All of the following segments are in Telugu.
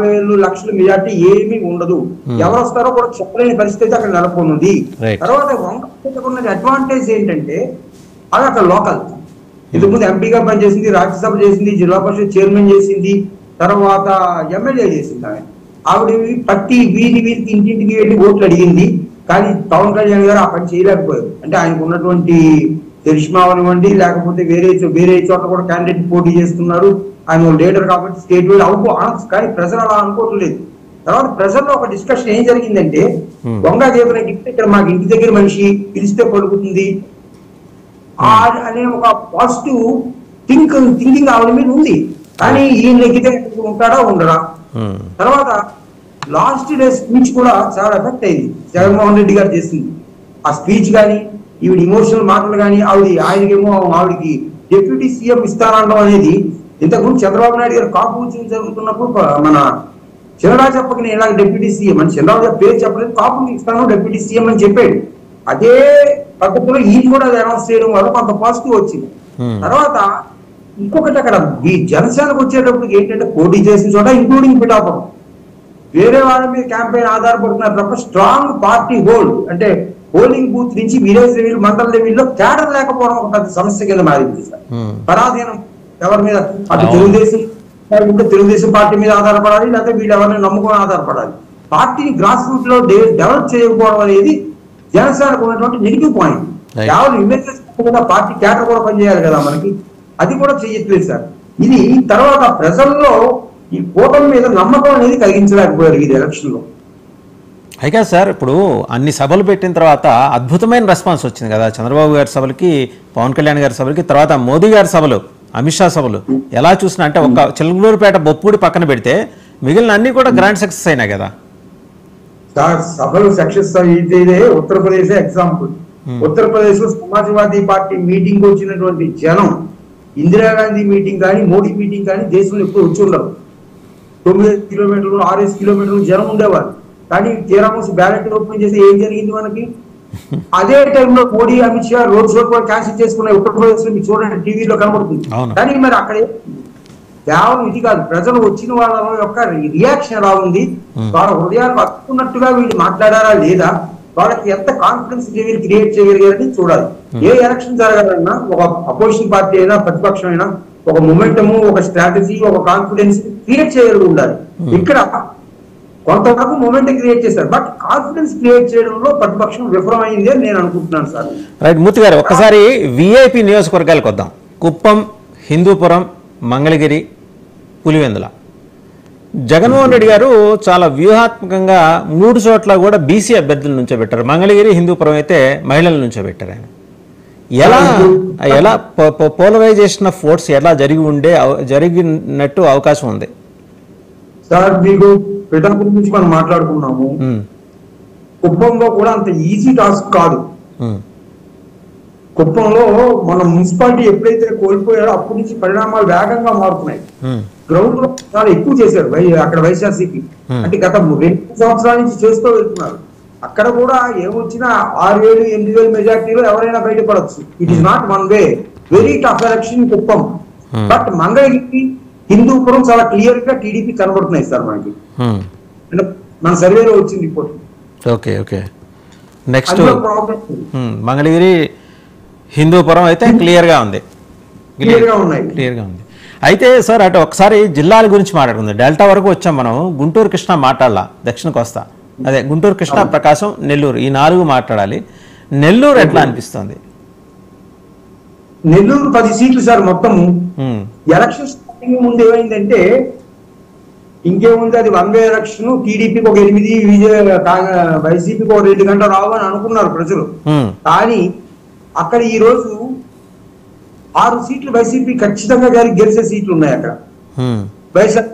వేలు లక్షల మెజార్టీ ఏమీ ఉండదు. ఎవరు వస్తారో కూడా చెప్పలేని పరిస్థితి అక్కడ Right. తర్వాత వంగ అడ్వాంటేజ్ ఏంటంటే అది అక్కడ లోకల్ ఇంతకుముందు ఎంపీగా పనిచేసింది రాజ్యసభ చేసింది జిల్లా పరిషత్ చైర్మన్ చేసింది తర్వాత ఎమ్మెల్యే చేసింది ఆమె. ఆవిడ ప్రతి వీధి వీధికి ఇంటింటికి వెళ్ళి ఓట్లు అడిగింది. కానీ పవన్ కళ్యాణ్ గారు ఆ పని చేయలేకపోయారు. అంటే ఆయనకు ఉన్నటువంటి చరిష్మా అవనివ్వండి లేకపోతే వేరే వేరే చోట కూడా క్యాండిడేట్ పోటీ చేస్తున్నారు. ఆయన లీడర్ కాబట్టి స్టేట్ వైడ్ అనుకో అనొచ్చు కానీ ప్రజలు అలా అనుకోవట్లేదు తర్వాత ప్రజల్లో ఒక డిస్కషన్ ఏం జరిగిందంటే Hmm. దొంగ దేవుని గిఫ్ట్ ఇక్కడ మాకు ఇంటి దగ్గర మనిషి పిలిస్తే పలుకుతుంది. ఆ అనే ఒక పాజిటివ్ థింక్ థింకింగ్ ఆవిడ మీద ఉంది. కానీ ఈయన నెగ్గితే ఉంటాడా ఉమ్, తర్వాత లాస్ట్ డే స్పీచ్ కూడా చాలా ఎఫెక్ట్ అయింది. జగన్మోహన్ రెడ్డి గారు చేసింది. ఆ స్పీచ్ కానీ ఈవిడ ఇమోషనల్ మాటలు కానీ ఆవిడ ఆయనకేమో ఆవిడకి డిప్యూటీ సీఎం ఇస్తారనడం అనేది ఇంతకుముందు చంద్రబాబు నాయుడు గారు కాపు ఉద్యమం జరుగుతున్నప్పుడు మన చంద్రబాబు చెప్పక నేను ఇలా డిప్యూటీ సీఎం అని చంద్రబాబు పేరు చెప్పలేదు కాపు ఇస్తాను డిప్యూటీ సీఎం అని చెప్పాడు. అదే పద్ధతిలో ఈయన కూడా అది అనౌన్స్ చేయడం వల్ల కొంత పాజిటివ్ వచ్చింది. తర్వాత ఇంకొకటి అక్కడ ఈ జనసేనకు వచ్చేటప్పటికి ఏంటంటే పోటీ చేసిన చోట ఇంక్లూడింగ్ పిఠాపురం. వేరే వాళ్ళ మీద క్యాంపెయిన్ ఆధారపడుతున్నారు తప్ప స్ట్రాంగ్ పార్టీ హోల్డ్ అంటే పోలింగ్ బూత్ నుంచి విలేజ్ లెవెల్ మండల లెవెల్లో క్యాడర్ లేకపోవడం ఒక పెద్ద సమస్య కింద మారింది సార్. పరాధీనం ఎవరి మీద? అటు. తెలుగుదేశం ఉంటే తెలుగుదేశం పార్టీ మీద ఆధారపడాలి లేకపోతే వీళ్ళు ఎవరిని నమ్ముకొని ఆధారపడాలి. పార్టీని గ్రాస్ రూట్లో డెవలప్ చేయకపోవడం అనేది జనసేనకు ఉన్నటువంటి నెగిటివ్ పాయింట్. కేవలం ఇమేజెస్ కూడా పార్టీ క్యాటర్ కూడా పనిచేయాలి కదా మనకి. అది కూడా చేయట్లేదు సార్. ఇది తర్వాత ప్రజల్లో ఈ కూటమి మీద నమ్మకం అనేది కలిగించలేకపోయారు ఇది ఎలక్షన్లో అయితే సార్ ఇప్పుడు అన్ని సభలు పెట్టిన తర్వాత అద్భుతమైన రెస్పాన్స్ వచ్చింది కదా. చంద్రబాబు గారి సభలకి పవన్ కళ్యాణ్ గారి సభలకి తర్వాత మోదీ గారి సభలు. అమిత్ షా సభలు. ఎలా చూసినా అంటే ఒక చిలుగులూరుపేట బొప్పుడి పక్కన పెడితే మిగిలిన అన్ని కూడా గ్రాండ్ సక్సెస్ అయినాయి కదా. సార్ సభలు సక్సెస్ అయితే ఉత్తరప్రదేశ్ ఎగ్జాంపుల్ ఉత్తరప్రదేశ్లో సమాజ్వాదీ పార్టీ మీటింగ్ వచ్చినటువంటి జనం ఇందిరాగాంధీ మీటింగ్ కానీ మోడీ మీటింగ్ కానీ దేశంలో ఎప్పుడు వచ్చి ఉండరు. తొమ్మిది కిలోమీటర్లు ఆరేసి కిలోమీటర్లు జనం ఉండేవారు. కానీ తీరామోసి బ్యాలెట్ ఓపెన్ చేసి ఏం జరిగింది మనకి? అదే టైంలో మోడీ అమిత్ షా రోడ్ షో కూడా క్యాన్సిల్ చేసుకున్న ఉత్తరప్రదేశ్లో మీరు చూడండి టీవీలో కనబడుతుంది. కానీ మరి అక్కడ కేవలం ఇది కాదు ప్రజలు వచ్చిన వాళ్ళ యొక్క రియాక్షన్ ఎలా ఉంది? వాళ్ళ హృదయాలు పట్టుకున్నట్టుగా వీళ్ళు మాట్లాడారా లేదా? వాళ్ళకి ఎంత కాన్ఫిడెన్స్ లెవెల్ క్రియేట్ చేయగలిగారని చూడాలి. ఏ ఎలక్షన్ జరగాలన్నా ఒక అపోజిషన్ పార్టీ అయినా ప్రతిపక్షం అయినా ఒక మొమెంటము ఒక స్ట్రాటజీ ఒక కాన్ఫిడెన్స్ క్రియేట్ చేయగలిగి ఉండాలి. ఇక్కడ కొంతవరకు మూమెంట్ క్రియేట్ చేశారు. బట్ కాన్ఫిడెన్స్ క్రియేట్ చేయడంలో ప్రతిపక్షం విఫలమైంది అని నేను అనుకుంటున్నాను సార్. రైట్ మూర్తి గారు ఒక్కసారి విఐపి నియోజకవర్గాలకు వద్దాం కుప్పం హిందూపురం మంగళగిరి పులివెందుల. జగన్మోహన్ రెడ్డి గారు చాలా వ్యూహాత్మకంగా మూడు చోట్ల కూడా బీసీ అభ్యర్థుల నుంచో పెట్టారు. మంగళగిరి హిందూపురం అయితే మహిళల నుంచో పెట్టారు ఆయన. ఎలా ఎలా పోలరైజేషన్ ఆఫ్ ఓట్స్ ఎలా జరిగి ఉండే జరిగినట్టు అవకాశం ఉంది? సార్ మీకు పిఠాపురం గురించి మనం మాట్లాడుకున్నాము. కుప్పంలో కూడా అంత ఈజీ టాస్క్ కాదు. కుప్పంలో మన మున్సిపాలిటీ ఎప్పుడైతే కోల్పోయారో అప్పటి నుంచి పరిణామాలు వేగంగా మారుతున్నాయి. గ్రౌండ్లో చాలా ఎక్కువ చేశారు అక్కడ వైఎస్ఆర్సీపీ. అంటే గత రెండు సంవత్సరాల నుంచి చేస్తూ వెళ్తున్నారు. అక్కడ కూడా ఏమొచ్చినా ఆరు వేలు ఎనిమిది వేలు మెజార్టీలో ఎవరైనా బయటపడవచ్చు it is not one way very tough election Kuppam. But Mangalagiri Hindupuram చాలా క్లియర్గా టీడీపీ కనబడుతున్నాయి సార్ మనకి. అంటే మన సర్వేలో వచ్చింది report. Okay okay next Mangalagiri Hindupuram అయితే క్లియర్గా ఉంది. క్లియర్గా ఉన్నాయి. క్లియర్గా ఉంది. అయితే సార్ అటు ఒకసారి జిల్లాల గురించి మాట్లాడుకుందాం. డెల్టా వరకు వచ్చాం మనం గుంటూరు కృష్ణ మాట్లాడాల. దక్షిణ కోస్తా. అదే గుంటూరు కృష్ణ ప్రకాశం నెల్లూరు. ఈ నాలుగు మాట్లాడాలి. నెల్లూరు ఎట్లా అనిపిస్తుంది? నెల్లూరు పది సీట్లు సార్ మొత్తము. ఉమ్, ఎలక్షన్ స్టార్టింగ్ ముందు ఏమైందంటే ఇంకేముంది అది వన్ వే ఎలక్షన్ టీడీపీకి ఒక ఎనిమిది వైసీపీకి ఒక రెండు గంటలు రావు అని అనుకున్నారు ప్రజలు. కానీ అక్కడ ఈ రోజు ఆరు సీట్లు వైసీపీ ఖచ్చితంగా గారి గెలిచే సీట్లు ఉన్నాయి అక్కడ. వైఎస్ఆర్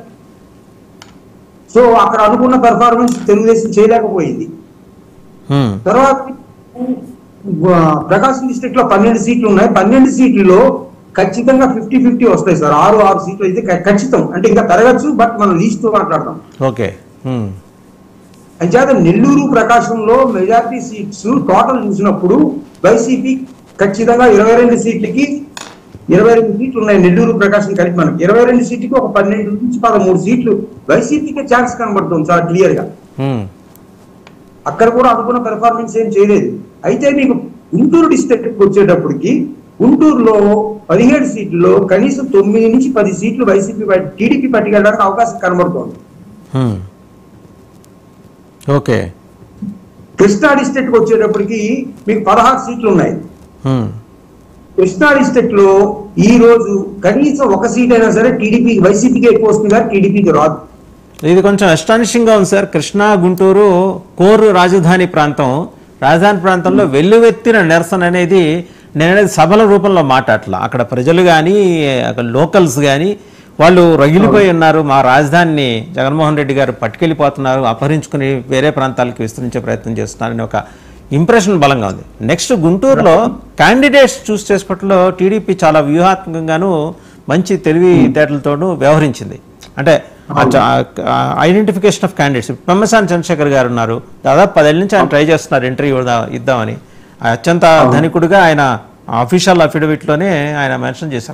సో అక్కడ అనుకున్న పెర్ఫార్మెన్స్ తెలుగుదేశం చేయలేకపోయింది. తర్వాత ప్రకాశం డిస్ట్రిక్ట్లో పన్నెండు సీట్లు ఉన్నాయి. పన్నెండు సీట్లలో ఖచ్చితంగా ఫిఫ్టీ ఫిఫ్టీ వస్తాయి సార్. ఆరు ఆరు సీట్లు అయితే ఖచ్చితం. అంటే ఇంకా పెరగచ్చు బట్ మనం లీస్ట్ మాట్లాడదాం ఓకే. అంచేత నెల్లూరు ప్రకాశంలో మెజారిటీ సీట్స్ టోటల్ చూసినప్పుడు వైసీపీ ఖచ్చితంగా ఇరవై రెండు సీట్లకి ఇరవై రెండు సీట్లు ఉన్నాయి నెల్లూరు ప్రకాశం కలిపి మనకి. ఇరవై రెండు సీట్లకి ఒక పన్నెండు నుంచి పదమూడు సీట్లు వైసీపీకి ఛాన్స్ కనబడుతుంది చాలా క్లియర్గా. అక్కడ కూడా అనుకున్న పెర్ఫార్మెన్స్ ఏం చేయలేదు. అయితే మీకు గుంటూరు డిస్ట్రిక్ట్ వచ్చేటప్పటికి గుంటూరులో పదిహేడు సీట్లలో కనీసం తొమ్మిది నుంచి పది సీట్లు వైసీపీ టీడీపీ పట్టుకెళ్ళడానికి అవకాశం కనబడుతోంది. ఓకే. కృష్ణా డిస్ట్రిక్ట్ వచ్చేటప్పటికి మీకు పదహారు సీట్లు ఉన్నాయి. కృష్ణా డిస్ట్రిక్ట్లో ఈ రోజు కనీసం ఒక సీట్ అయినా సరే టీడీపీ వైసీపీకి ఎక్కువ వస్తుంది కానీ టీడీపీకి రాదు. ఇది కొంచెం astonishing గా ఉంది సార్. కృష్ణా గుంటూరు కోరు రాజధాని ప్రాంతం రాజధాని ప్రాంతంలో వెల్లువెత్తిన నిరసన అనేది నేననేది సభల రూపంలో మాట్లాడలా అక్కడ ప్రజలు కానీ అక్కడ లోకల్స్ కానీ వాళ్ళు రగిలిపోయి ఉన్నారు. మా రాజధానిని జగన్మోహన్ రెడ్డి గారు పట్టుకెళ్ళిపోతున్నారు. అపహరించుకుని వేరే ప్రాంతాలకు విస్తరించే ప్రయత్నం చేస్తున్నారని ఒక ఇంప్రెషన్ బలంగా ఉంది. నెక్స్ట్ గుంటూరులో క్యాండిడేట్స్ చూస్ చేసుకోవట్లో టీడీపీ చాలా వ్యూహాత్మకంగాను మంచి తెలివితేటలతోనూ వ్యవహరించింది. అంటే identification of candidates. Pemmasani Chandrasekhar garu ఉన్నారు. దాదాపు పదేళ్ళ నుంచి ఆయన ట్రై చేస్తున్నారు ఇంటర్వ్యూ ఇద్దామని. అత్యంత ధనికుడిగా ఆయన అఫీషియల్ అఫిడవిట్లోనే ఆయన మెన్షన్ చేశారు.